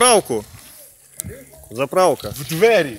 Заправку. Заправка. В двері.